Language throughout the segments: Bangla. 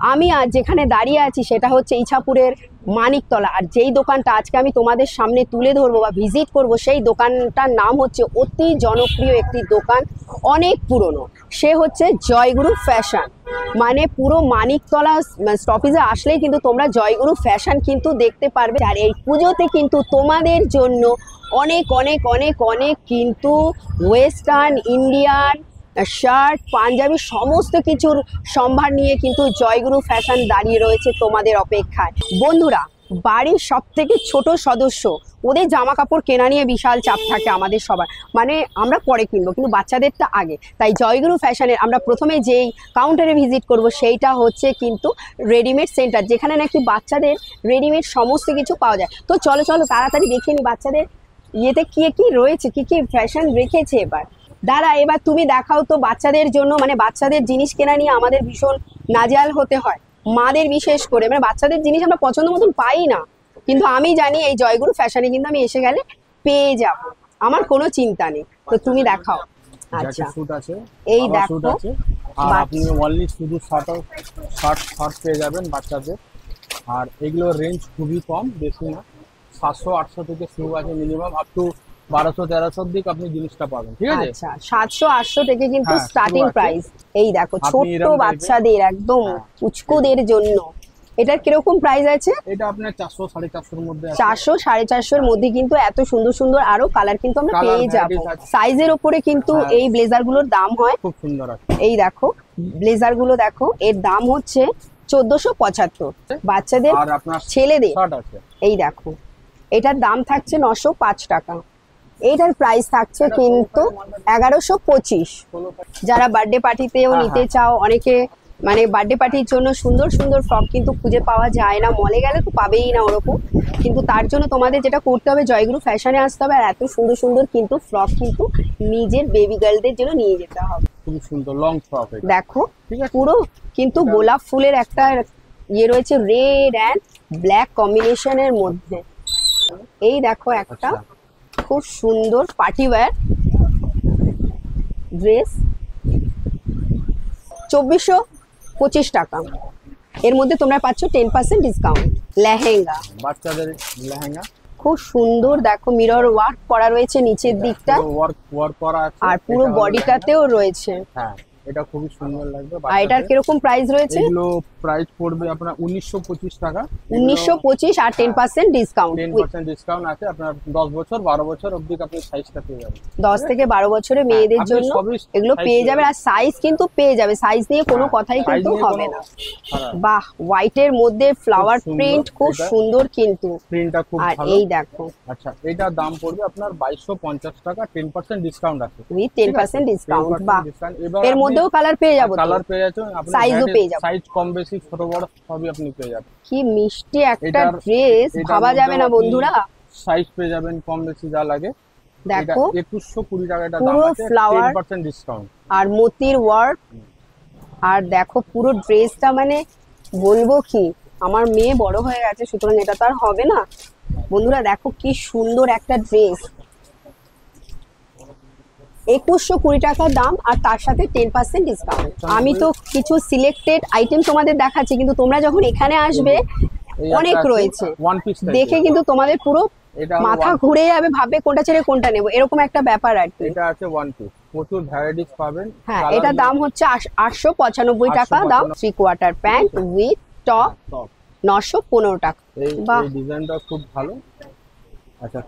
আমি আজ যেখানে দাঁড়িয়ে আছি সেটা হচ্ছে ইছাপুরের মানিকতলা। আর যেই দোকানটা আজকে আমি তোমাদের সামনে তুলে ধরবো বা ভিজিট করব, সেই দোকানটার নাম হচ্ছে অতি জনপ্রিয় একটি দোকান, অনেক পুরনো। সে হচ্ছে জয়গুরু ফ্যাশন। মানে পুরো মানিকতলা স্টপেজে আসলেই কিন্তু তোমরা জয়গুরু ফ্যাশন কিন্তু দেখতে পারবে। আর এই পুজোতে কিন্তু তোমাদের জন্য অনেক অনেক অনেক অনেক কিন্তু ওয়েস্টার্ন, ইন্ডিয়ান শার্ট পাঞ্জাবি, সমস্ত কিছুর সম্ভার নিয়ে কিন্তু জয়গুরু ফ্যাশন দাঁড়িয়ে রয়েছে তোমাদের অপেক্ষায়। বন্ধুরা, বাড়ির সব থেকে ছোট সদস্য, ওদের জামা কাপড় কেনা নিয়ে বিশাল চাপ থাকে আমাদের সবার। মানে আমরা পরে কিনবো, কিন্তু বাচ্চাদেরটা আগে। তাই জয়গুরু ফ্যাশনের আমরা প্রথমে যেই কাউন্টারে ভিজিট করব, সেইটা হচ্ছে কিন্তু রেডিমেড সেন্টার যেখানে নাকি বাচ্চাদের রেডিমেড সমস্ত কিছু পাওয়া যায়। তো চলো চলো, তাড়াতাড়ি দেখে নি বাচ্চাদের। ইয়েতে কী কী রয়েছে? কী কী ফ্যাশন রেখেছে এবার? দাঁড়া এবার তুমি দেখাও তো বাচ্চাদের জন্য মানে বাচ্চাদের জিনিস কেনা নিয়ে আমাদের ভীষণ নাজেহাল হতে হয়। মাদের বিশেষ করে মানে বাচ্চাদের জিনিস আমরা পছন্দ মতন পাই না। কিন্তু আমি জানি এই জয়গুরু ফ্যাশনে কিন্তু আমি এসে গেলে পেয়ে যাব। আমার কোনো চিন্তা নেই। তো তুমি দেখাও। আচ্ছা। এই দেখো, আর আপনি অনলি শুধু শার্টও শার্ট শার্ট পেয়ে যাবেন বাচ্চাদের। আর এগুলোর রেঞ্জ খুবই কম বেশি না। সাতশো আটশো থেকে শুরু আছে মিনিমাম আপ টু বারোশো তেরোশোর দিক আপনি জিনিসটা পাবেন ঠিক আছে? আচ্ছা সাতশো আটশো থেকে কিন্তু হ্যাঁ, স্টার্টিং শুরু প্রাইস এই দেখো ছোট্ট বাচ্চাদের একদম হ্যাঁ। উচকোদের জন্য। এটার কীরকম প্রাইস আছে? এটা আপনার চারশো সাড়ে চারশোর মধ্যে আছে। চারশো সাড়ে চারশোর মধ্যে কিন্তু এত সুন্দর সুন্দর আরও কালার কিন্তু আমরা পেয়ে যাব। সাইজের ওপরে কিন্তু হ্যাঁ। এই ব্লেজারগুলোর দাম হয়। খুব সুন্দর আছে। এই দেখো ব্লেজারগুলো দেখো এর দাম হচ্ছে চোদ্দশো পঁচাত্তর। বাচ্চাদের ছেলেদের। এই দেখো এটার দাম থাকছে নশো পাঁচ টাকা। এইটার প্রাইস থাকছে কিন্তু এগারোশো পঁচিশ। যারা বার্থডে পার্টিতেও নিতে। চাও অনেকে মানে বার্থডে পার্টির জন্য সুন্দর সুন্দর ফ্রক কিন্তু খুঁজে পাওয়া যায় না। মলে গেলে তো পাবেই না ওরকম। কিন্তু তার জন্য তোমাদের যেটা করতে হবে জয়গুরু ফ্যাশনে আসতে হবে আর এত সুন্দর সুন্দর কিন্তু ফ্রক কিন্তু নিজের বেবি গার্লদের জন্য নিয়ে যেতে হবে। খুবই সুন্দর লং ফ্রক দেখো পুরো কিন্তু গোলাপ ফুলের একটা ইয়ে রয়েছে রেড অ্যান্ড ব্ল্যাক কম্বিনেশনের মধ্যে। এই দেখো একটা আচ্ছা। খুব সুন্দর পার্টি ওয়্যার। ড্রেস। চব্বিশশো পঁচিশ টাকা। এর মধ্যে তোমরা পাচ্ছ টেন পার্সেন্ট ডিসকাউন্ট। লেহেঙ্গা। বাচ্চাদের লেহেঙ্গা। খুব সুন্দর দেখো মিরর ওয়ার্ক করা রয়েছে নিচের দিকটা ওয়ার্ক ওয়ার্ক করা আর পুরো বডিটাতেও রয়েছে। হ্যাঁ। এটা খুবই সুন্দর লাগবে আর এটার। কীরকম প্রাইস রয়েছে? এগুলো প্রাইস পড়বে আপনার উনিশশো পঁচিশ টাকা। উনিশশো পঁচিশ আর ten percent discount ten percent discount আছে আপনার দশ বছর বারো বছর অবধি আপনি সাইজটা পেয়ে যাবেন। দশ থেকে বারো বছরের মেয়েদের হ্যাঁ, জন্য এগুলো পেয়ে যাবে আর সাইজ কিন্তু পেয়ে যাবে। সাইজ নিয়ে কোনো হ্যাঁ, কথাই কিন্তু হবে না। বাহ হোয়াইটের মধ্যে ফ্লাওয়ার প্রিন্ট খুব সুন্দর কিন্তু। প্রিন্টটা খুব ভালো। আর এই দেখো। আচ্ছা এটার দাম পড়বে আপনার বাইশশো পঞ্চাশ টাকা টেন পার্সেন্ট ডিসকাউন্ট আছে। টেন পার্সেন্ট ডিসকাউন্ট বাহ। এর মধ্যেও কালার পেয়ে যাব কালার পেয়ে যাচ্ছেন আপনি Size ও পেয়ে যাবেন। সাইজ কম বেশি ছোট বড় সবই আপনি পেয়ে যাবেন। কি মিষ্টি একটা ড্রেস ভাবা যাবে না বন্ধুরা। সাইজ পেয়ে যাবেন কম বেশি যা লাগে। দেখো একুশশো কুড়ি টাকা এটা দাম আছে flower। টেন পার্সেন্ট ডিসকাউন্ট আর মতির ওয়ার্ক আর দেখো পুরো ড্রেসটা মানে বলব কি আমার মেয়ে বড় হয়ে গেছে সুতরাং এটা তো আর হবে না। বন্ধুরা দেখো কি সুন্দর একটা ড্রেস একুশশো কুড়ি টাকা দাম আর তার সাথে টেন পার্সেন্ট ডিসকাউন্ট আমি তো কিছু সিলেক্টেড আইটেম তোমাদের দেখাচ্ছি কিন্তু তোমরা যখন এখানে আসবে অনেক রয়েছে। দেখে। কিন্তু তোমাদের পুরো মাথা ঘুরে যাবে ভাববে কোনটা ছেড়ে কোনটা নেব এরকম একটা ব্যাপার আর কি। এটা আছে ওয়ান পিস প্রচুর ভ্যারাইটিস পাবেন। হ্যাঁ এটার দাম হচ্ছে আটশো পঁচানব্বই টাকা দাম 895 three quarter pant with top top। নশো পনেরো টাকা। এই এই ডিজাইনটা খুব ভালো। আচ্ছা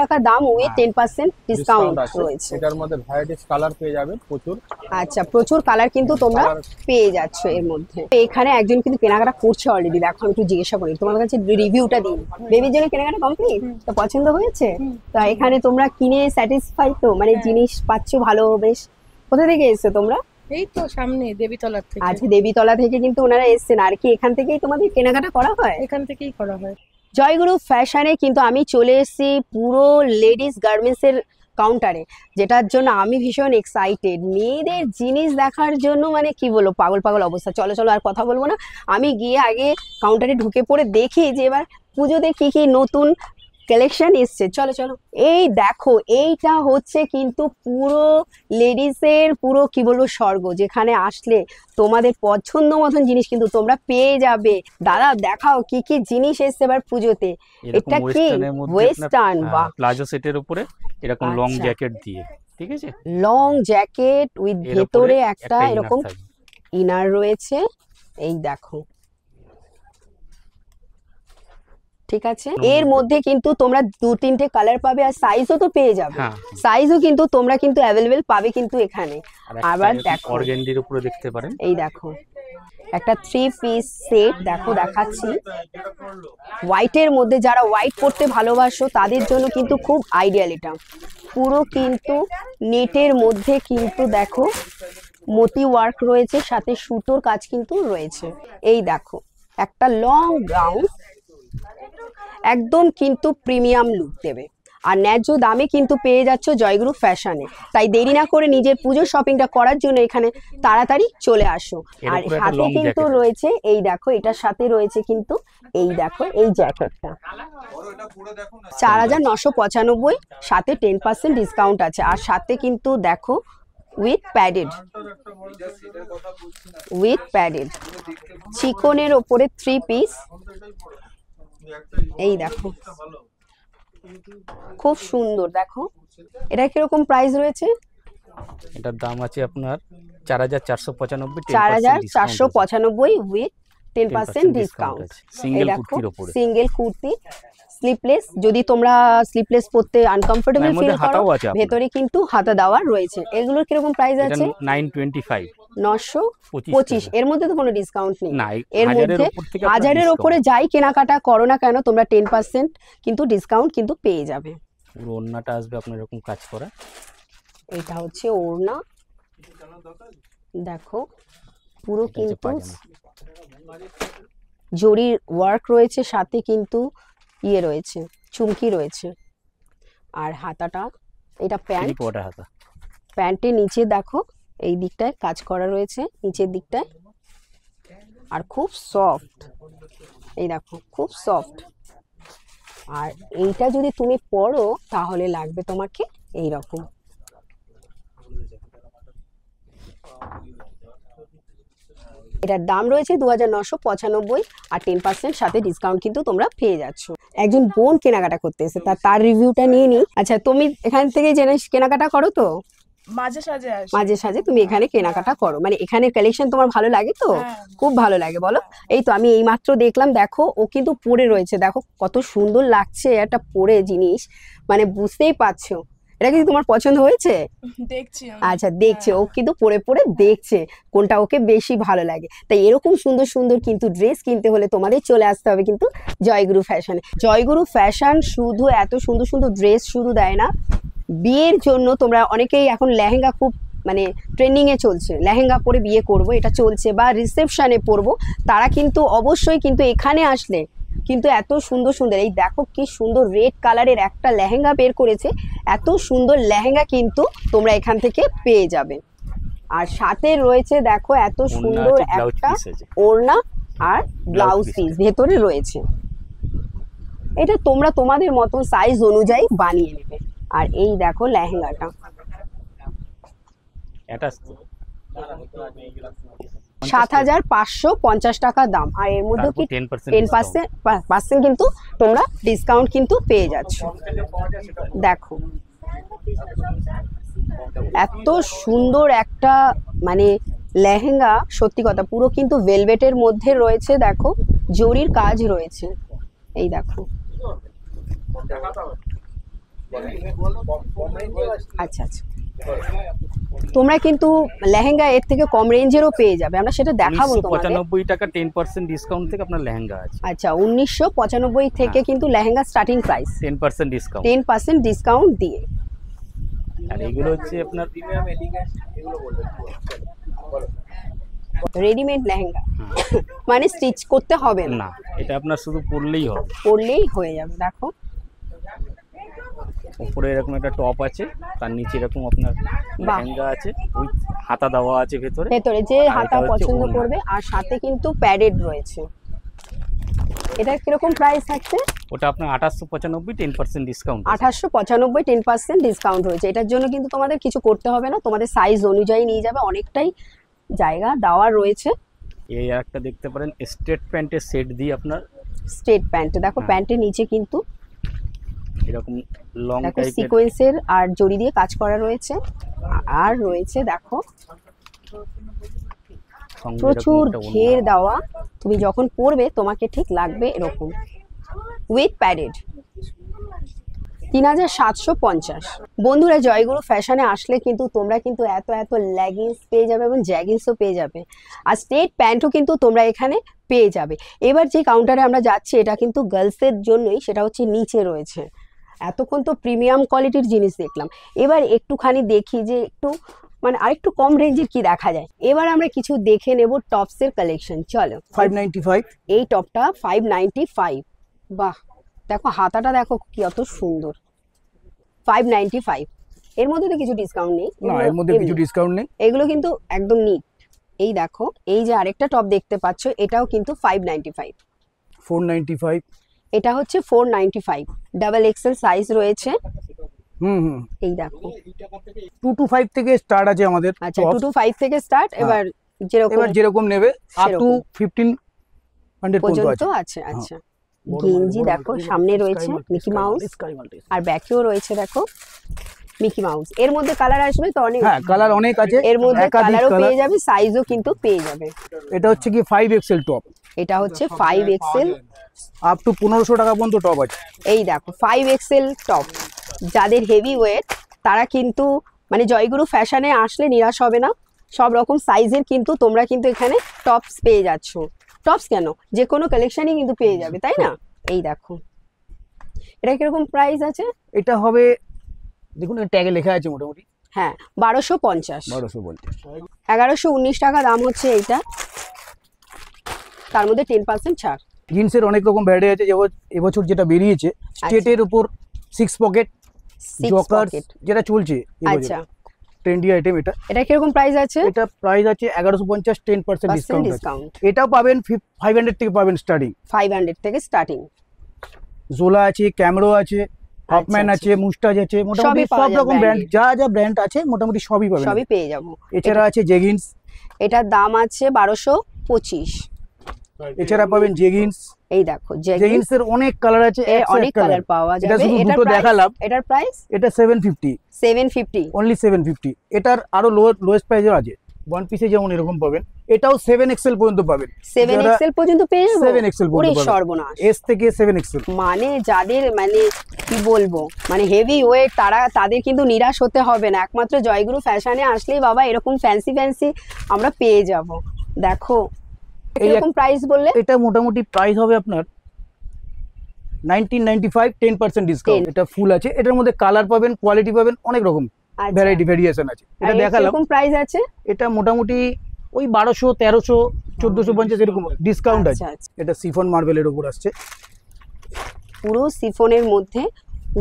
টাকা দাম উইথ টেন পার্সেন্ট ডিসকাউন্ট রয়েছে। এটার মধ্যে ভ্যারাইটিস কালার পেয়ে যাবেন প্রচুর। আচ্ছা প্রচুর কালার কিন্তু তোমরা পেয়ে যাচ্ছ এর মধ্যে। এখানে একজন কিন্তু কেনাকাটা করছে অলরেডি দেখো আমি একটু জিজ্ঞাসা করি। তোমার কাছে রিভিউটা দিন বেবির জন্য কেনাকাটা কমপ্লিট তো পছন্দ হয়েছে? তা এখানে তোমরা কিনে স্যাটিসফাই তো? মানে জিনিস পাচ্ছ ভালো বেশ? কোথা থেকে এসছো তোমরা? এই তো সামনে দেবীতলার থেকে। আজকে দেবীতলা থেকে কিন্তু ওনারা এসছেন। আর কি এখান থেকেই তোমাদের কেনাকাটা করা হয়? এখান থেকেই করা হয়। জয়গুরু ফ্যাশনে কিন্তু আমি চলে এসেছি পুরো লেডিস গার্মেন্টসের কাউন্টারে, যেটার জন্য আমি ভীষণ এক্সাইটেড মেয়েদের জিনিস দেখার জন্য মানে কি বলব, পাগল পাগল অবস্থা। চলো চলো, আর কথা বলব না। আমি গিয়ে আগে কাউন্টারে ঢুকে পড়ে দেখি যে এবার পুজোতে কী কী নতুন কালেকশন এসছে। চলো চলো। এই দেখো এইটা হচ্ছে কিন্তু পুরো লেডিসের পুরো কি বলব স্বর্গ যেখানে আসলে তোমাদের পছন্দ মতন জিনিস কিন্তু তোমরা পেয়ে যাবে। দাদা দেখাও কি কি জিনিস এসছে এবার পুজোতে? এটা কি? ওয়েস্টার্ন বা প্লাজো সেটের উপরে এরকম লং আচ্ছা। জ্যাকেট দিয়ে ঠিক আছে? লং জ্যাকেট উইথ ভেতরে একটা এরকম ইনার রয়েছে। এই দেখো। ঠিক আছে? এর মধ্যে কিন্তু তোমরা দু তিনটে কালার পাবে আর সাইজও তো পেয়ে যাবে। হ্যাঁ। সাইজও কিন্তু তোমরা কিন্তু অ্যাভেলেবেল পাবে কিন্তু এখানে। আবার দেখো। অর্গেন্ডির উপরে দেখতে পারেন। এই দেখো। একটা থ্রি পিস সেট দেখো দেখাচ্ছি। হোয়াইটের মধ্যে যারা হোয়াইট পরতে ভালোবাসো তাদের জন্য কিন্তু খুব আইডিয়াল এটা। পুরো কিন্তু নেটের মধ্যে কিন্তু দেখো মতি ওয়ার্ক রয়েছে সাথে সুতোর কাজ কিন্তু রয়েছে। এই দেখো একটা লং গাউন একদম কিন্তু প্রিমিয়াম লুক দেবে। আর ন্যায্য দামে কিন্তু পেয়ে যাচ্ছ জয়গুরু ফ্যাশনে তাই দেরি না করে নিজের পুজোর শপিংটা করার জন্য এখানে তাড়াতাড়ি চলে আসো। আর সাথে কিন্তু রয়েছে এই দেখো এটার সাথে রয়েছে কিন্তু এই দেখো এই জ্যাকেটটা চার হাজার নশো পঁচানব্বই সাথে টেন পার্সেন্ট ডিসকাউন্ট আছে। আর সাথে কিন্তু দেখো উইথ প্যাডেড উইথ প্যাডেড চিকনের ওপরে থ্রি পিস এই দেখো। খুব সুন্দর দেখো। এটা কীরকম প্রাইস রয়েছে? এটার দাম আছে আপনার চার হাজার চারশো পঁচানব্বই চার হাজার চারশো পঁচানব্বই with ten percent discount single কুর্তির উপরে সিঙ্গেল কুর্তি স্লিপলেস যদি তোমরা স্লিপলেস পরতে আনকমফোর্টেবল ফিল করো। ভেতরে কিন্তু হাতা দেওয়া রয়েছে। এগুলোর কীরকম প্রাইস আছে? নাইন টোয়েন্টি ফাইভ নশো পঁচিশ এর মধ্যে তো কোনো ডিসকাউন্ট নেই। এর মধ্যে হাজারের ওপরে যাই কেনাকাটা করো না কেন তোমরা টেন পার্সেন্ট কিন্তু ডিসকাউন্ট কিন্তু পেয়ে যাবে। পুরো ওড়নাটা আসবে আপনার এরকম কাজ করা। এটা হচ্ছে ওড়না। দেখো পুরো কিন্তু জরির ওয়ার্ক রয়েছে সাথে কিন্তু ইয়ে রয়েছে চুমকি রয়েছে। আর হাতাটা এটা প্যান্ট। প্যান্টের নিচে দেখো এই দিকটায় কাজ করা রয়েছে, নিচের দিকটায়। আর খুব সফট এই দেখো, খুব সফট আর এইটা যদি তুমি পরো তাহলে লাগবে তোমাকে এই রকম এটার দাম রয়েছে দু হাজার আর টেন পার্সেন্ট সাথে ডিসকাউন্ট কিন্তু তোমরা পেয়ে যাচ্ছ। একজন বোন কেনাকাটা করতে এসে তার তার রিভিউটা নিয়ে নি আচ্ছা তুমি এখান থেকে জেনে কেনাকাটা করো তো? মাঝে সাঝে মাঝে সাঝে তুমি এখানে কেনাকাটা করো। মানে এখানে কালেকশন তোমার ভালো লাগে তো? হ্যাঁ। খুব ভালো লাগে বলো। এই তো আমি এই মাত্র দেখলাম দেখো ও কিন্তু পরে রয়েছে। দেখো কত সুন্দর লাগছে একটা পরে জিনিস। মানে বুঝতেই পারছ। এটা কি তোমার পছন্দ হয়েছে? দেখছি আচ্ছা দেখছে। ও কিন্তু পরে পরে দেখছে কোনটা ওকে বেশি ভালো লাগে। তাই এরকম সুন্দর সুন্দর কিন্তু ড্রেস কিনতে হলে তোমাদের চলে আসতে হবে কিন্তু জয়গুরু ফ্যাশনে জয়গুরু ফ্যাশন শুধু এত সুন্দর সুন্দর ড্রেস শুধু দেয় না। বিয়ের জন্য তোমরা অনেকেই এখন লেহেঙ্গা খুব মানে ট্রেন্ডিং এ চলছে। লেহেঙ্গা পরে বিয়ে করব এটা চলছে বা রিসেপশনে পরবো তারা কিন্তু অবশ্যই কিন্তু এখানে আসলে কিন্তু এত সুন্দর সুন্দর এই দেখো কি সুন্দর রেড কালারের একটা লেহেঙ্গা বের করেছে এত সুন্দর লেহেঙ্গা কিন্তু তোমরা এখান থেকে পেয়ে যাবে। আর সাথে রয়েছে দেখো এত সুন্দর একটা ওড়না আর ব্লাউজ পিস ভেতরে রয়েছে। এটা তোমরা তোমাদের মতন সাইজ অনুযায়ী বানিয়ে নেবে। আর এই দেখো লেহেঙ্গাটা। সাত হাজার পাঁচশো পঞ্চাশ টাকা দাম। আর এর মধ্যে কি টেন পার্সেন্ট পার্সেন্ট কিন্তু তোমরা ডিসকাউন্ট কিন্তু পেয়ে যাচ্ছ। দেখো। এত সুন্দর একটা মানে লেহেঙ্গা সত্যি কথা পুরো কিন্তু ভেলভেটের মধ্যে রয়েছে দেখো। জরির কাজ রয়েছে। এই দেখো। আচ্ছা আচ্ছা। তোমরা কিন্তু লেহেঙ্গা এর থেকে কম রেঞ্জেরও পেয়ে যাবে আমরা সেটা দেখাবো পঁচানব্বই টাকা টেন পার্সেন্ট ডিসকাউন্ট থেকে আপনার লেহেঙ্গা আছে। আচ্ছা উনিশশো পঁচানব্বই থেকে হ্যাঁ। কিন্তু lehenga starting price ten percent discount ten percent discount দিয়ে। আর এগুলো হচ্ছে আপনার রেডিমেড লেহেঙ্গা। মানে স্টিচ করতে হবে না এটা আপনার শুধু পরলেই হবে। পরলেই হয়ে যাবে দেখো। উপরে এরকম একটা টপ আছে তার নিচে এরকম আপনার। লেহেঙ্গা আছে ওই হাতা দেওয়া আছে ভেতরে। ভেতরে যে হাতা পছন্দ করবে আর সাথে কিন্তু প্যাডেড রয়েছে। এটা কীরকম প্রাইস থাকছে? ওটা আপনার আঠাশশো পঁচানব্বই টেন পার্সেন্ট ডিসকাউন্ট আঠাশশো পঁচানব্বই টেন পার্সেন্ট ডিসকাউন্ট রয়েছে। এটার জন্য কিন্তু তোমাদের কিছু করতে হবে না তোমাদের সাইজ অনুযায়ী নিয়ে যাবে অনেকটাই জায়গা দেওয়ার রয়েছে। এই একটা দেখতে পারেন স্ট্রেট প্যান্টের সেট দিয়ে আপনার স্ট্রেট প্যান্ট দেখো। প্যান্টের নিচে কিন্তু এরকম লং দেখো সিকোয়েন্সের আর জড়ি দিয়ে কাজ করা রয়েছে। আর রয়েছে দেখো প্রচুর ঘের দেওয়া। তুমি যখন পরবে তোমাকে ঠিক লাগবে এরকম। উইথ প্যাডেড তিন হাজার সাতশো পঞ্চাশ। বন্ধুরা জয়গুরু ফ্যাশনে আসলে কিন্তু তোমরা কিন্তু এত এত লেগিংস পেয়ে যাবে এবং জ্যাগিংসও পেয়ে যাবে। আর স্টেট প্যান্টও কিন্তু তোমরা এখানে পেয়ে যাবে। এবার যে কাউন্টারে আমরা যাচ্ছি এটা কিন্তু গার্লসের জন্যই সেটা হচ্ছে নিচে রয়েছে। এতক্ষণ তো প্রিমিয়াম কোয়ালিটির জিনিস দেখলাম। এবার একটুখানি দেখি যে একটু মানে আরেকটু কম রেঞ্জের কি দেখা যায়। এবার আমরা কিছু দেখে নেব টপসের কালেকশন চলো। ফাইভ এই টপটা ফাইভ নাইনটি ফাইভ বাহ দেখো হাতাটা দেখো কি অত সুন্দর। ফাইভ নাইনটি ফাইভ এর মধ্যে তো কিছু ডিসকাউন্ট নেই। না এর মধ্যে কিছু ডিসকাউন্ট নেই। এগুলো কিন্তু একদম নিট এই দেখো এই যে আরেকটা টপ দেখতে পাচ্ছ এটাও কিন্তু five ninety five four ninety five এটা হচ্ছে four ninety five double XL size রয়েছে। হুম হুম। এই দেখো। টু টু ফাইভ থেকে স্টার্ট আছে আমাদের। আচ্ছা। টু টু ফাইভ থেকে স্টার্ট এবার যেরকম এবার যেরকম নেবে আপ টু। ফিফটিন হান্ড্রেড পর্যন্ত আছে। আছে আচ্ছা। গেঞ্জি দেখো সামনে রয়েছে মিকি মাউস আর ব্যাকেও রয়েছে দেখো মিকি মাউস এর মধ্যে কালার আসবে তো অনেক হ্যাঁ কালার অনেক আছে। এর মধ্যে কালারও পেয়ে যাবে সাইজও কিন্তু পেয়ে যাবে। এটা হচ্ছে কি ফাইভ এক্সেল টপ এটা হচ্ছে ফাইভ এক্সেল আপ টু পনেরোশো টাকা পর্যন্ত টপ আছে। এই দেখো ফাইভ এক্সেল টপ যাদের হেভি ওয়েট তারা কিন্তু মানে জয়গুরু ফ্যাশনে আসলে নিরাশ হবে না। সব রকম সাইজের কিন্তু তোমরা কিন্তু এখানে টপস পেয়ে যাচ্ছ। টপস কেন? যে কোনো কালেকশনই কিন্তু পেয়ে যাবে তাই না? এই দেখো। এটা কীরকম প্রাইস আছে? এটা হবে দেখুন ট্যাগে লেখা আছে মোটামুটি। হ্যাঁ বারোশো পঞ্চাশ। বারোশো বলতে এগারোশো উনিশ টাকা দাম হচ্ছে এইটা। তার মধ্যে টেন পার্সেন্ট ছাড়। জিন্সের অনেক রকম ভ্যারাইটি আছে। এবছর যেটা বেরিয়েছে স্টেটের উপর সিক্স পকেট Six জকার যেটা চলছে আচ্ছা। ট্রেন্ডি আইটেম এটা। এটা কীরকম প্রাইস আছে? এটা প্রাইস আছে এগারোশো পঞ্চাশ টেন পার্সেন্ট ডিসকাউন্ট এটাও পাবেন ফাইভ হান্ড্রেড থেকে পাবেন স্টার্টিং ফাইভ হান্ড্রেড থেকে স্টার্টিং জোলা আছে ক্যামেরো আছে হপম্যান আচ্ছা। আছে মুস্টাজ আছে মোটামুটি সব রকম ব্র্যান্ড যা যা ব্র্যান্ড আছে মোটামুটি সবই পাবেন। সবই পেয়ে যাব। এছাড়া আছে জেগিন্স এটার দাম আছে বারোশো পঁচিশ। এছাড়া পাবেন জেগিন্স এই দেখো জেগিন্স এর অনেক কালার আছে অনেক কালার পাওয়া যাবে। এটা শুধু দুটো দেখালাম। এটার প্রাইস এটা seven fifty seven fifty only seven fifty এটার আরও লোয়েস্ট প্রাইসের আছে। ওয়ান পিসে যেমন এরকম পাবেন। এটাও সেভেন এক্সেল পর্যন্ত পাবেন। সেভেন যারা এক্সেল পর্যন্ত পেয়ে যাব? 7XL পর্যন্ত ওরে পাবেন। সর্বনাশ। এস থেকে সেভেন এক্সেল মানে যাদের মানে কি বলব? মানে হেভি ওয়েট তারা তাদের কিন্তু নিরাশ হতে হবে না। একমাত্র জয়গুরু ফ্যাশনে আসলেই বাবা এরকম ফ্যান্সি ফ্যান্সি আমরা পেয়ে যাব। দেখো এরকম প্রাইস বললে? এটা মোটামুটি প্রাইস হবে আপনার nineteen ninety five ten percent discount এটা ফুল আছে। এটার মধ্যে কালার পাবেন কোয়ালিটি পাবেন অনেক রকম আচ্ছা। ভ্যারাইটি ভেরিয়েশন আছে। এটা দেখালাম। এরকম প্রাইস আছে? এটা মোটামুটি ওই বারোশো তেরোশো চোদ্দোশো পঞ্চাশ এরকম ডিসকাউন্ট আছে আচ্ছা, আচ্ছা। এটা সিফন মার্বেলের উপর আসছে। পুরো সিফনের মধ্যে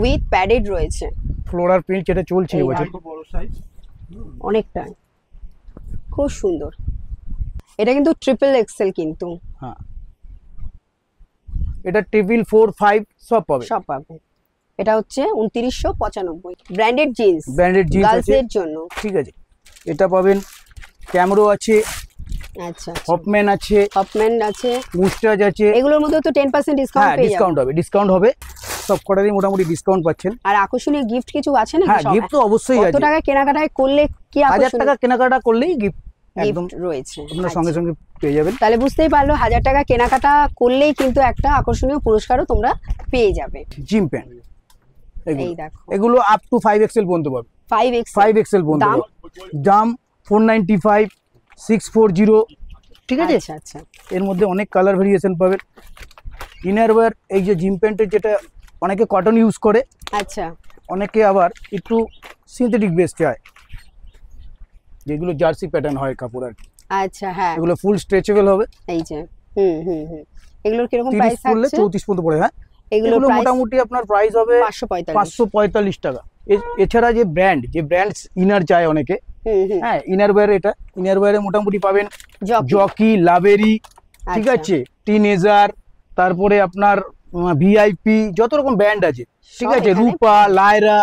উইথ প্যাডেড রয়েছে। ফ্লোরার প্রিন্ট যেটা চলছে এবছর। অনেকটা খুব সুন্দর। এটা কিন্তু ট্রিপল এক্সেল কিন্তু। হ্যাঁ। এটা টেবিল ফোর ফাইভ সব পাবে। সব পাবে। এটা হচ্ছে উনত্রিশশো পঁচানব্বই। ব্র্যান্ডেড জিন্স ব্র্যান্ডেড জিন্স গার্লসের জন্য। ঠিক আছে। এটা পাবেন ক্যামেরো আছে। আচ্ছা হপম্যান আছে। হপম্যান আছে। মুস্টাজ আছে। এগুলোর মধ্যে তো টেন পার্সেন্ট ডিসকাউন্ট হ্যাঁ ডিসকাউন্ট হবে ডিসকাউন্ট হবে। সব কটারই মোটামুটি ডিসকাউন্ট পাচ্ছেন। আর আকর্ষণীয় গিফট কিছু আছে নাকি হ্যাঁ গিফট তো অবশ্যই কত আছে। টাকা কেনাকাটায় করলে কি হাজার টাকা কেনাকাটা করলেই গিফট একদম রয়েছে। আপনার সঙ্গে আচ্ছা। সঙ্গে পেয়ে যাবেন। তাহলে বুঝতেই পারল হাজার টাকা কেনাকাটা করলেই কিন্তু একটা আকর্ষণীয় পুরস্কারও তোমরা পেয়ে যাবে। Gym pant. এই দেখো। এগুলো আপ টু ফাইভ এক্সেল পর্যন্ত পাবে। ফাইভ এক্স ফাইভ এক্সেল পর্যন্ত দাম? Four ninety five six four zero ঠিক আছে? আচ্ছা আচ্ছা। এর মধ্যে অনেক কালার ভেরিয়েশন পাবেন। ইনার ওয়্যার এই যে জিম প্যান্টের যেটা অনেকে কটন ইউজ করে আচ্ছা। অনেকে আবার একটু সিনথেটিক বেস চায়। যেগুলো জার্সি প্যাটার্ন হয় কাপড় আর কি। আচ্ছা হ্যাঁ। এগুলো ফুল স্ট্রেচেবল হবে। এই যে হুম হুম হুম। এগুলোর কীরকম তিরিশ প্রাইস থাকছে চৌত্রিশ পর্যন্ত পড়ে হ্যাঁ? এগুলো মোটামুটি আপনার প্রাইস হবে পাঁচশো পঁয়তাল্লিশ। পাঁচশো পঁয়তাল্লিশ টাকা। এছাড়া যে ব্র্যান্ড যে ব্র্যান্ড ইনার চায় অনেকে হ্যাঁ ইনার ওয়্যার এটা। ইনার ওয়্যারে মোটামুটি পাবেন জকি লাভেরি ঠিক আচ্ছা। আছে? টিনেজার তারপরে আপনার ভিআইপি যত রকম ব্র্যান্ড আছে ঠিক আছে? রূপা লায়রা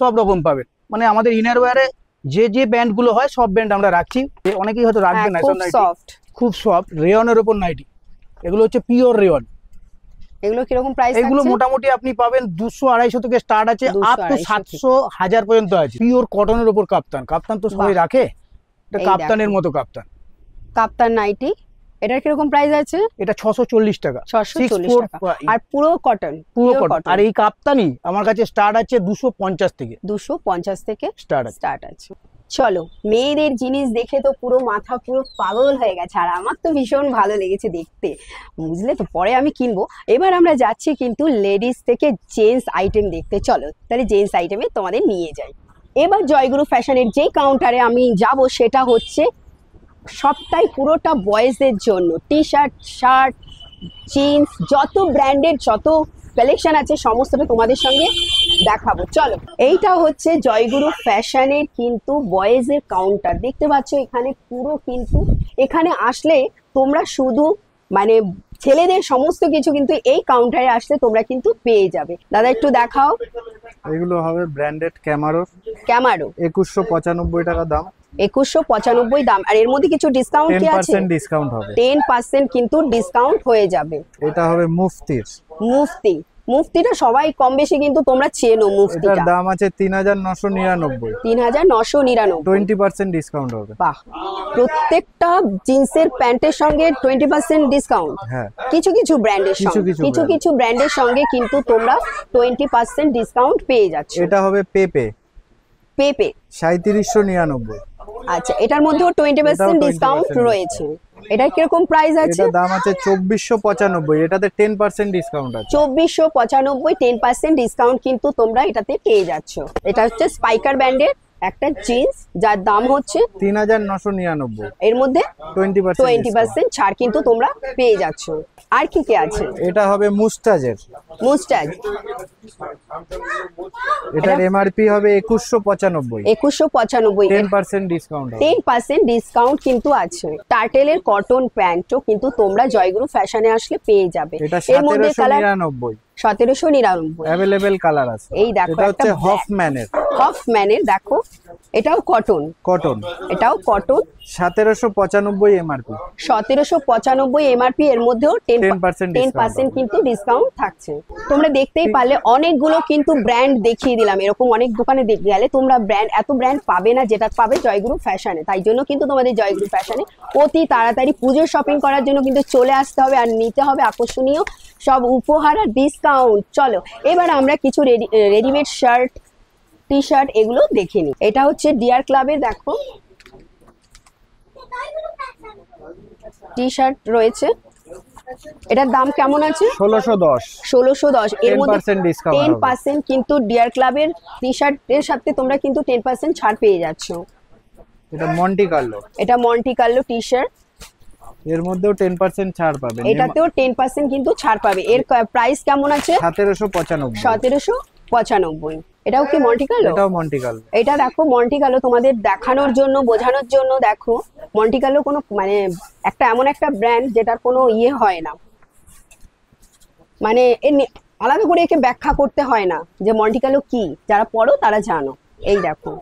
সব রকম পাবেন। মানে আমাদের ইনারওয়্যারে যে যে ব্যান্ডগুলো হয় সব ব্যান্ড আমরা রাখছি। অনেকেই হয়তো রাখবে হ্যাঁ, না খুব সফট খুব সফট রেয়নের ওপর নাইটি। এগুলো হচ্ছে পিওর রেয়ন এগুলো কীরকম প্রাইস এগুলো মোটামুটি আপনি পাবেন দুশো আড়াইশো থেকে স্টার্ট আছে আপ টু সাতশো হাজার পর্যন্ত আছে। পিওর কটনের ওপর কাপ্তান। কাপ্তান তো সবাই রাখে এটা কাপ্তানের মতো কাপ্তান। কাপ্তান নাইটি। এটার কীরকম প্রাইস আছে? এটা ছশো চল্লিশ টাকা। ছশো চল্লিশ টাকা। আর পুরো কটন পুরো কটন আর এই কাপ্তানি আমার কাছে স্টার্ট আছে দুশো পঞ্চাশ থেকে। দুশো পঞ্চাশ থেকে স্টার্ট স্টার্ট আছে। চলো মেয়েদের জিনিস দেখে তো পুরো মাথা পুরো পাগল হয়ে গেছে আর আমার তো ভীষণ ভালো লেগেছে দেখতে। বুঝলে তো পরে আমি কিনবো। এবার আমরা যাচ্ছি কিন্তু লেডিস থেকে জেন্টস আইটেম দেখতে। চলো তাহলে জেন্টস আইটেমে তোমাদের নিয়ে যাই। এবার জয়গুরু ফ্যাশনের যে কাউন্টারে আমি যাব সেটা হচ্ছে সবটাই পুরোটা বয়েজদের জন্য। টি শার্ট শার্ট জিন্স যত ব্র্যান্ডের যত কালেকশন আছে, সমস্তটা তোমাদের সঙ্গে দেখাবো। চলো। এইটা হচ্ছে জয়গুরু ফ্যাশনের কিন্তু বয়েজের কাউন্টার দেখতে পাচ্ছ এখানে পুরো কিন্তু এখানে আসলে তোমরা শুধু মানে ছেলেদের সমস্ত কিছু কিন্তু এই কাউন্টারে আসলে তোমরা কিন্তু পেয়ে যাবে। দাদা একটু দেখাও। এগুলো হবে ব্র্যান্ডেড ক্যামারো ক্যামারো একুশশো পঁচানব্বই টাকা দাম। একুশশো পঁচানব্বই দাম। আর এর মধ্যে কিছু ডিসকাউন্ট কি আছে? ডিসকাউন্ট হবে। টেন পার্সেন্ট কিন্তু ডিসকাউন্ট হয়ে যাবে। এটা হবে মুফতির। মুফতি। মুফতিটা সবাই কম বেশি কিন্তু তোমরা চেনো মুফতিটা। দাম আছে তিন হাজার নশো নিরানব্বই। তিন হাজার নশো নিরানব্বই। টোয়েন্টি পার্সেন্ট ডিসকাউন্ট হবে। বাহ। প্রত্যেকটা জিন্সের প্যান্টের সঙ্গে টোয়েন্টি পার্সেন্ট ডিসকাউন্ট হ্যাঁ। কিছু কিছু ব্র্যান্ডের সঙ্গে। কিছু কিছু ব্র্যান্ডের সঙ্গে কিন্তু তোমরা টোয়েন্টি পার্সেন্ট ডিসকাউন্ট পেয়ে যাচ্ছ। এটা হবে পেপে। পেপে। সাঁত্রিশশো নিরানব্বই। আচ্ছা এটার মধ্যেও টোয়েন্টি পার্সেন্ট 20% ডিসকাউন্ট রয়েছে। এটার কীরকম প্রাইস আছে? এটা দাম আছে চব্বিশশো পঁচানব্বই এটাতে টেন পার্সেন্ট ডিসকাউন্ট আছে। চব্বিশশো পঁচানব্বই টেন পার্সেন্ট ডিসকাউন্ট কিন্তু তোমরা এটাতে পেয়ে যাচ্ছ। এটা হচ্ছে স্পাইকার ব্র্যান্ডের একটা জিন্স যার দাম হচ্ছে তিন হাজার নশো নিরানব্বই। এর মধ্যে টোয়েন্টি টোয়েন্টি পার্সেন্ট পার্সেন্ট ছাড় কিন্তু তোমরা পেয়ে যাচ্ছ। আর কি কি আছে? এটা হবে মুস্তাজের। মুস্টাজ এটার এমআরপি হবে একুশশো পঁচানব্বই। একুশশো পঁচানব্বই। টেন পার্সেন্ট ডিসকাউন্ট হবে। টেন পার্সেন্ট ডিসকাউন্ট কিন্তু আছে। টার্টেলের কটন প্যান্টও কিন্তু তোমরা জয়গুরু ফ্যাশনে আসলে পেয়ে যাবে। এর মধ্যে কালার নিরানব্বই। সতেরোশো নিরানব্বই। অ্যাভেলেবেল কালার আছে। এই দেখো এটা হচ্ছে হফম্যানের হফম্যানের দেখো এটাও কটন কটন এটাও কটন সতেরোশো পঁচানব্বই এমআরপি সতেরোশো পঁচানব্বই এমআরপি এর মধ্যেও টেন 10% টেন পার্সেন্ট কিন্তু ডিসকাউন্ট থাকছে। তোমরা দেখতেই পারলে অনেকগুলো কিন্তু ব্র্যান্ড দেখিয়ে দিলাম। এরকম অনেক দোকানে দেখতে গেলে তোমরা ব্র্যান্ড এত ব্র্যান্ড পাবে না যেটা পাবে জয়গুরু ফ্যাশনে তাই জন্য কিন্তু তোমাদের জয়গুরু ফ্যাশনে অতি তাড়াতাড়ি পুজোর শপিং করার জন্য কিন্তু চলে আসতে হবে আর নিতে হবে আকর্ষণীয় সব উপহার আর ডিসকাউন্ট চলো, এবার আমরা কিছু ready readymade shirt T shirt এগুলো দেখে নিই। এটা হচ্ছে ডিয়ার ক্লাবের দেখো। টি শার্ট রয়েছে। এটার দাম কেমন আছে? ষোলোশো দশ। ষোলোশো দশ। এর মধ্যে টেন পার্সেন্ট কিন্তু ডিয়ার ক্লাবের টি শার্টের সাথে তোমরা কিন্তু টেন পার্সেন্ট ছাড় পেয়ে যাচ্ছ। এটা মন্টি কার্লো এটা মন্টি কার্লো টি শার্ট এর মধ্যেও টেন পার্সেন্ট ছাড় পাবেন এটাতেও টেন পার্সেন্ট কিন্তু ছাড় পাবে। এর প্রাইস কেমন আছে? সতেরোশো পঁচানব্বই। সতেরোশো পঁচানব্বই। এটাও কি মন্টি কার্লো এটাও মন্টি কার্লো এটা দেখো মন্টি কার্লো তোমাদের দেখানোর জন্য বোঝানোর জন্য দেখো। মন্টি কার্লো কোনো মানে একটা এমন একটা ব্র্যান্ড যেটার কোনো ইয়ে হয় না। মানে আলাদা করে একে ব্যাখ্যা করতে হয় না যে মন্টি কার্লো কি। যারা পড়ো তারা জানো। এই দেখো।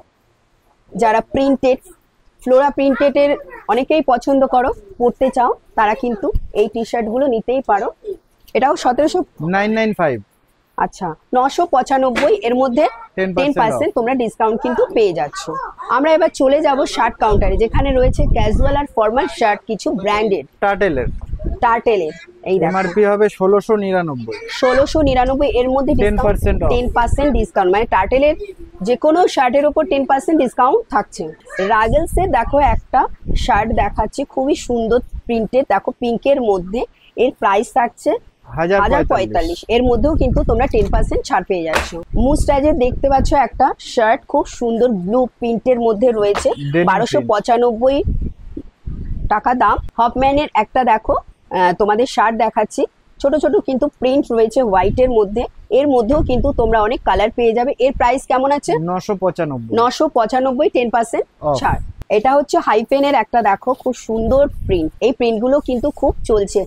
যারা প্রিন্টেড ফ্লোরা প্রিন্টেডের অনেকেই পছন্দ করো পড়তে চাও তারা কিন্তু এই টি শার্টগুলো নিতেই পারো। এটাও সতেরোশো নাইন নাইন ফাইভ। আচ্ছা নশো পঁচানব্বই এর মধ্যে 10% টেন পার্সেন্ট তোমরা ডিসকাউন্ট কিন্তু পেয়ে যাচ্ছ। আমরা এবার চলে যাব শার্ট কাউন্টারে যেখানে রয়েছে ক্যাজুয়াল আর ফর্মাল শার্ট কিছু ব্র্যান্ডেড টার্টেলের টার্টেলের এই এমআরপি হবে এর মধ্যে 10% off। টেন পার্সেন্ট ডিসকাউন্ট মানে টার্টেলের যে কোনো শার্টের উপর ডিসকাউন্ট থাকছে। রাগেলসের দেখো একটা শার্ট দেখাচ্ছে খুবই সুন্দর দেখো পিঙ্কের মধ্যে। এর প্রাইস থাকছে হাজার পঁয়তাল্লিশ। এর মধ্যেও কিন্তু তোমরা টেন পার্সেন্ট ছাড় পেয়ে যাচ্ছ। মুস্টাজের দেখতে পাচ্ছ একটা শার্ট খুব সুন্দর ব্লু প্রিন্টের মধ্যে রয়েছে। বারোশো। পঁচানব্বই টাকা দাম। হপম্যানের একটা দেখো তোমাদের শার্ট দেখাচ্ছি। ছোট ছোট কিন্তু প্রিন্ট রয়েছে হোয়াইটের মধ্যে। এর মধ্যেও কিন্তু তোমরা অনেক কালার পেয়ে যাবে। এর প্রাইস কেমন আছে? নশো পঁচানব্বই। নশো পঁচানব্বই টেন পার্সেন্ট Off। ছাড়। এটা হচ্ছে হাইপেনের একটা দেখো খুব সুন্দর প্রিন্ট এই প্রিন্টগুলো কিন্তু খুব চলছে।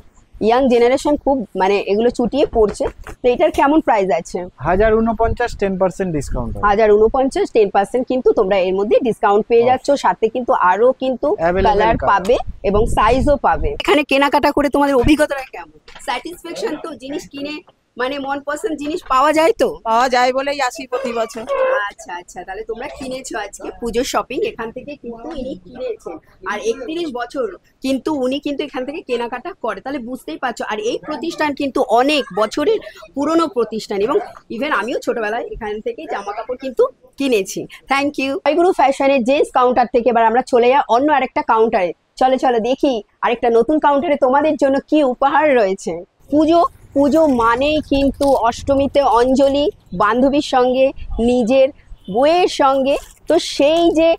ইয়াং জেনারেশন খুব মানে এগুলো চুটিয়ে পড়ছে। তো এটার কেমন প্রাইস আছে? হাজার উনপঞ্চাশ টেন পার্সেন্ট ডিসকাউন্ট হাজার উনপঞ্চাশ টেন পার্সেন্ট কিন্তু তোমরা এর মধ্যে ডিসকাউন্ট পেয়ে যাচ্ছ। সাথে কিন্তু আরও কিন্তু কালার পাবে এবং সাইজও পাবে। এখানে কেনাকাটা করে তোমাদের অভিজ্ঞতাটা কেমন? স্যাটিসফ্যাকশন তো জিনিস কিনে মানে মন পছন্দ জিনিস পাওয়া যায় তো? পাওয়া যায় বলেই আসি প্রতি বছর। আচ্ছা আচ্ছা তাহলে তোমরা কিনেছো আজকে পুজোর শপিং এখান থেকে কিন্তু ইনি কিনেছেন। আর একত্রিশ বছর কিন্তু উনি কিন্তু এখান থেকে কেনাকাটা করে তাহলে বুঝতেই পারছ। আর এই প্রতিষ্ঠান কিন্তু অনেক বছরের পুরনো প্রতিষ্ঠান এবং ইভেন আমিও ছোটবেলায় এখান থেকে জামা কাপড় কিন্তু কিনেছি। থ্যাংক ইউ জয়গুরু ফ্যাশনের জেন্টস কাউন্টার থেকে এবার আমরা চলে যাই অন্য আরেকটা কাউন্টারে চলো চলো দেখি আরেকটা নতুন কাউন্টারে তোমাদের জন্য কি উপহার রয়েছে। পুজো পুজো মানেই কিন্তু অষ্টমীতে অঞ্জলি, বান্ধবীর সঙ্গে, নিজের বইয়ের সঙ্গে। তো সেই যে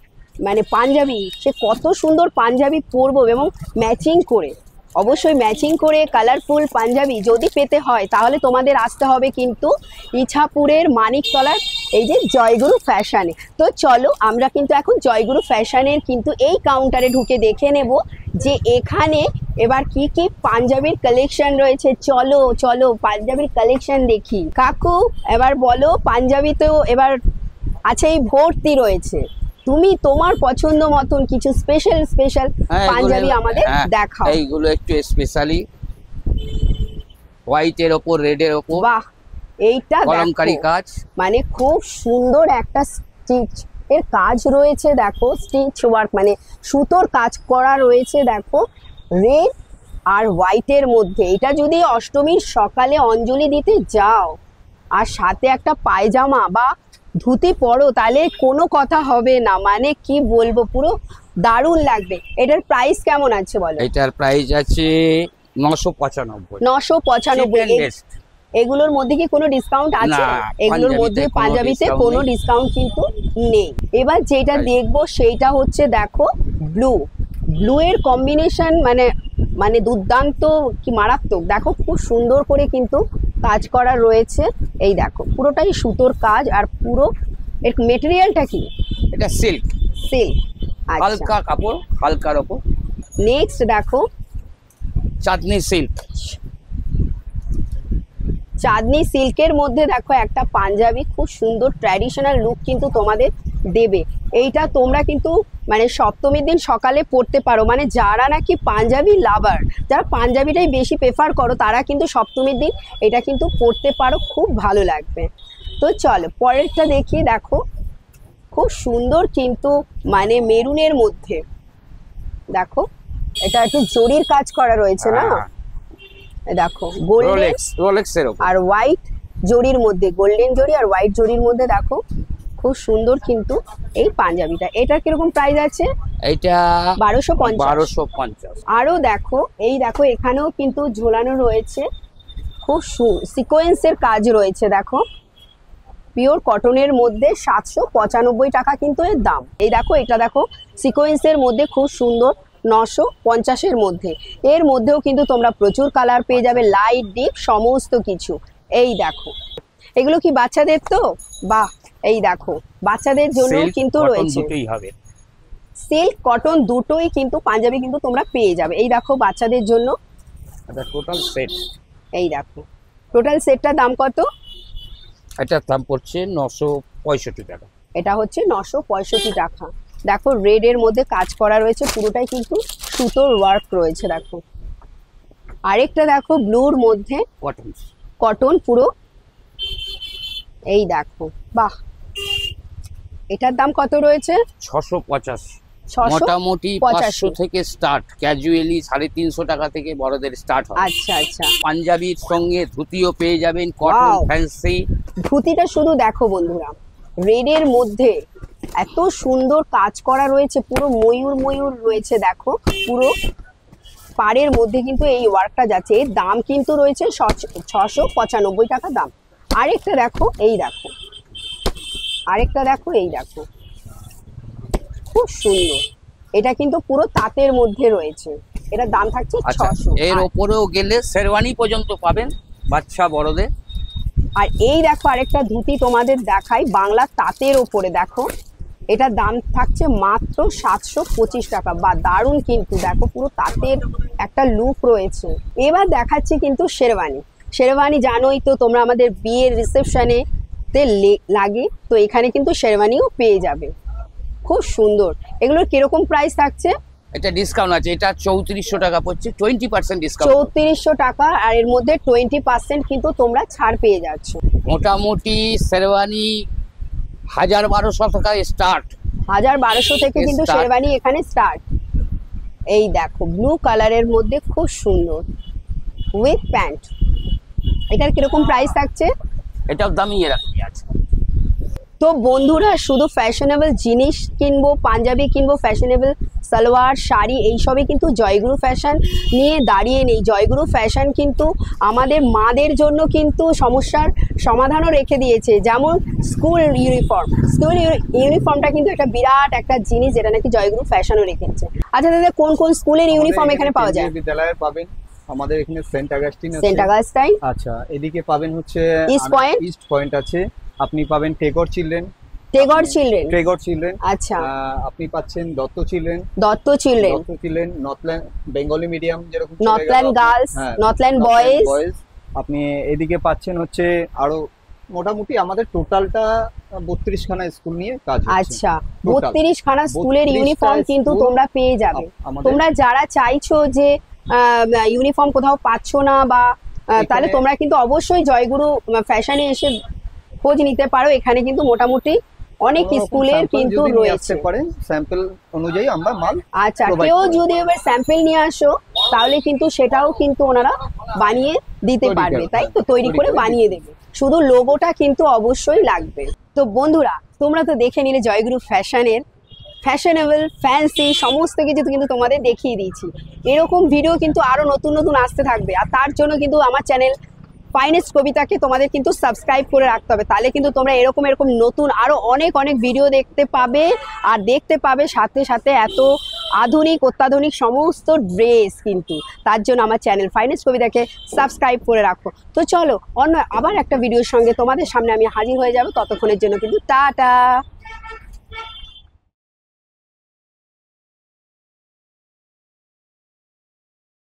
মানে পাঞ্জাবি, সে কত সুন্দর পাঞ্জাবি পরবো এবং ম্যাচিং করে। অবশ্যই ম্যাচিং করে কালারফুল পাঞ্জাবি যদি পেতে হয়, তাহলে তোমাদের আসতে হবে কিন্তু ইছাপুরের মানিকতলার এই যে জয়গুরু ফ্যাশানে তো চলো, আমরা কিন্তু এখন জয়গুরু ফ্যাশানের কিন্তু এই কাউন্টারে ঢুকে দেখে নেব যে এখানে এবার কি কি পাঞ্জাবির কালেকশন রয়েছে। চলো চলো পাঞ্জাবির কালেকশন দেখি। কাকু, এবার বলো, পাঞ্জাবি তো এবার আছেই, ভর্তি রয়েছে। তুমি তোমার পছন্দ মতন কিছু স্পেশাল স্পেশাল হ্যাঁ, পাঞ্জাবি আমাদের হ্যাঁ, দেখাও। এইগুলো একটু স্পেশালি হোয়াইটের ওপর রেডের ওপর। বাহ এইটা কলমকারি কাজ। মানে খুব সুন্দর একটা স্টিচ এর কাজ রয়েছে দেখো স্টিচ ওয়ার্ক মানে সুতোর কাজ করা রয়েছে দেখো রেড আর হোয়াইটের মধ্যে। এটা যদি অষ্টমীর সকালে অঞ্জলি দিতে যাও আর সাথে একটা পায়জামা বা ধুতি পরো তাহলে কোনো কথা হবে না। মানে কি বলব পুরো দারুণ লাগবে। এটার প্রাইস কেমন আছে বলো? এটার প্রাইস আছে নশো পঁচানব্বই। নশো পঁচানব্বই। এগুলোর মধ্যে কি কোনো ডিসকাউন্ট আছে? না, এগুলোর মধ্যে পাঞ্জাবিতে কোনো ডিসকাউন্ট কিন্তু নেই। এবার যেটা. দেখব সেইটা হচ্ছে দেখো ব্লু ব্লু এর কম্বিনেশন মানে মানে দুর্দান্ত কি মারাত্মক। দেখো খুব সুন্দর করে কিন্তু কাজ করা রয়েছে। এই দেখো পুরোটাই সুতোর কাজ আর পুরো এর মেটেরিয়ালটা কি? এটা সিল্ক। সিল্ক আচ্ছা। হালকা কাপড় হালকার ওপর। নেক্সট দেখো। চাঁদনি সিল্ক। চাঁদনি সিল্কের মধ্যে দেখো একটা পাঞ্জাবি খুব সুন্দর ট্র্যাডিশনাল লুক কিন্তু তোমাদের দেবে। এইটা তোমরা কিন্তু মানে সপ্তমীর দিন সকালে পরতে পারো। মানে যারা নাকি পাঞ্জাবি লাভার যারা পাঞ্জাবিটাই বেশি প্রেফার করো তারা কিন্তু সপ্তমীর দিন এটা কিন্তু পড়তে পারো খুব ভালো লাগবে। তো চলো পরেরটা দেখি দেখো। খুব সুন্দর কিন্তু মানে মেরুনের মধ্যে। দেখো এটা একটু জরির কাজ করা রয়েছে না? হ্যাঁ। দেখো গোল্ডেন আর হোয়াইট জরির মধ্যে গোল্ডেন জরি আর হোয়াইট জরির মধ্যে দেখো। খুব সুন্দর কিন্তু এই পাঞ্জাবিটা। এটার কীরকম প্রাইস আছে? এইটা বারোশো পঞ্চাশ। বারোশো পঞ্চাশ। আরও দেখো এই দেখো এখানেও কিন্তু ঝোলানো রয়েছে। খুব সিকোয়েন্সের কাজ রয়েছে দেখো। পিওর কটনের মধ্যে সাতশো পঁচানব্বই টাকা কিন্তু এর দাম। এই দেখো এটা দেখো সিকোয়েন্সের মধ্যে খুব সুন্দর নশো পঞ্চাশের মধ্যে। এর মধ্যেও কিন্তু তোমরা প্রচুর কালার পেয়ে যাবে লাইট ডিপ সমস্ত কিছু। এই দেখো। এগুলো কি বাচ্চাদের তো? বাহ! এই দেখো বাচ্চাদের জন্য কিন্তু রয়েছে। দুটোই হবে। সিল্ক কটন দুটোই কিন্তু পাঞ্জাবি কিন্তু তোমরা পেয়ে যাবে। এই দেখো বাচ্চাদের জন্য। এটা টোটাল সেট এই দেখো টোটাল সেটটার দাম কত? এটার দাম পড়ছে নশো পঁয়ষট্টি টাকা। এটা হচ্ছে নশো পঁয়ষট্টি টাকা। দেখো রেড এর মধ্যে কাজ করা রয়েছে পুরোটাই কিন্তু সুতোর ওয়ার্ক রয়েছে দেখো। আরেকটা দেখো ব্লুর মধ্যে কটন কটন পুরো এই দেখো বাহ। এটার দাম কত রয়েছে? ছশো পঁচাশি। মোটামুটি পাঁচশো। থেকে স্টার্ট ক্যাজুয়ালি সাড়ে তিনশো টাকা থেকে বড়দের স্টার্ট হয়। আচ্ছা আচ্ছা। পাঞ্জাবির সঙ্গে ধুতিও পেয়ে যাবেন কটন ফ্যান্সি ধুতিটা শুধু দেখো বন্ধুরা রেডের মধ্যে এত সুন্দর কাজ করা রয়েছে পুরো ময়ূর ময়ূর রয়েছে দেখো পুরো পাড়ের মধ্যে কিন্তু এই ওয়ার্কটা যাচ্ছে। এর দাম কিন্তু রয়েছে ছশো পঁচানব্বই টাকা দাম। আরেকটা দেখো এই দেখো। আরেকটা দেখো এই দেখো। খুব সুন্দর। এটা কিন্তু পুরো তাঁতের মধ্যে রয়েছে। এটার দাম থাকছে আচ্ছা ছশো। এর ওপরেও গেলে শেরওয়ানি পর্যন্ত পাবেন বাচ্চা বড়দের। আর এই দেখো আরেকটা ধুতি তোমাদের দেখাই। বাংলা তাঁতের ওপরে দেখো। এটার দাম থাকছে মাত্র সাতশো পঁচিশ টাকা। বা দারুণ কিন্তু। দেখো পুরো তাঁতের একটা লুক রয়েছে। এবার দেখাচ্ছি কিন্তু শেরওয়ানি। শেরওয়ানি জানোই তো তোমরা আমাদের বিয়ের রিসেপশনে তে লাগে তো এখানে কিন্তু শেরওয়ানিও পেয়ে যাবে। খুব সুন্দর। এগুলোর কীরকম প্রাইস থাকছে? এটা ডিসকাউন্ট আছে এটা চৌত্রিশশো টাকা পড়ছে টোয়েন্টি পার্সেন্ট ডিসকাউন্ট চৌত্রিশশো টাকা আর এর মধ্যে টোয়েন্টি পার্সেন্ট কিন্তু তোমরা ছাড় পেয়ে যাচ্ছ। মোটামুটি শেরওয়ানি হাজার বারোশো টাকা স্টার্ট হাজার বারোশো থেকে কিন্তু. শেরওয়ানি এখানে স্টার্ট এই দেখো ব্লু কালারের মধ্যে খুব সুন্দর। উইথ প্যান্ট এটার কীরকম প্রাইস থাকছে? এটার দামই এরকমই আছে। তো বন্ধুরা শুধু ফ্যাশনেবল জিনিস কিনবো পাঞ্জাবি কিনবো ফ্যাশনেবল সালোয়ার শাড়ি এইসবই কিন্তু জয়গুরু ফ্যাশন নিয়ে দাঁড়িয়ে নেই। জয়গুরু ফ্যাশন কিন্তু আমাদের মাদের জন্য কিন্তু সমস্যার সমাধানও রেখে দিয়েছে। যেমন স্কুল ইউনিফর্ম স্কুল ইউনিফর্মটা কিন্তু একটা বিরাট একটা জিনিস যেটা নাকি জয়গুরু ফ্যাশনও রেখেছে আচ্ছা দাদা কোন কোন স্কুলের ইউনিফর্ম এখানে পাওয়া যায়? বিদ্যালয়ে পাবেন। আমাদের এখানে সেন্ট আগাস্টিন আছে। সেন্ট আগাস্টাইন আচ্ছা এদিকে পাবেন হচ্ছে East Point? ইস্ট পয়েন্ট আছে। আপনি পাবেন Tagore children. Tagore children. Tagore children. আচ্ছা। আপনি পাচ্ছেন Dutta children. Dutta children. Dutta children Northland Bengali medium যেরকম নর্থল্যান্ড গার্লস নর্থল্যান্ড বয়েজ আপনি এদিকে পাচ্ছেন হচ্ছে আরও মোটামুটি আমাদের টোটালটা বত্রিশ খানা স্কুল নিয়ে কাজ আচ্ছা বত্রিশ খানা স্কুলের ইউনিফর্ম কিন্তু তোমরা পেয়ে যাবে। তোমরা যারা চাইছো যে ইউনিফর্ম কোথাও পাচ্ছ না বা তাহলে তোমরা কিন্তু অবশ্যই জয়গুরু ফ্যাশনে এসে খোঁজ নিতে পারো। এখানে কিন্তু মোটামুটি অনেক স্কুলের কিন্তু রয়েছে। স্যাম্পল অনুযায়ী আমরা মাল আচ্ছা কেউ যদি এবার স্যাম্পল নিয়ে আসো তাহলে কিন্তু সেটাও কিন্তু ওনারা বানিয়ে দিতে পারবে তাই তো? তৈরি করে বানিয়ে দেবে। শুধু লোগোটা কিন্তু অবশ্যই লাগবে। তো বন্ধুরা তোমরা তো দেখে নিলে জয়গুরু ফ্যাশনের ফ্যাশনেবল ফ্যান্সি সমস্ত কিছু কিন্তু তোমাদের দেখিয়ে দিয়েছি। এরকম ভিডিও কিন্তু আরও নতুন নতুন আসতে থাকবে। আর তার জন্য কিন্তু আমার চ্যানেল ফাইনেস্ট কবিতাকে তোমাদের কিন্তু সাবস্ক্রাইব করে রাখতে হবে। তাহলে কিন্তু তোমরা এরকম এরকম নতুন আরও অনেক অনেক ভিডিও দেখতে পাবে। আর দেখতে পাবে সাথে সাথে এত আধুনিক, অত্যাধুনিক সমস্ত ড্রেস কিন্তু। তার জন্য আমার চ্যানেল ফাইনেস্ট কবিতাকে সাবস্ক্রাইব করে রাখো। তো চলো, অন্য আবার একটা ভিডিওর সঙ্গে তোমাদের সামনে আমি হাজির হয়ে যাব। ততক্ষণের জন্য কিন্তু টাটা!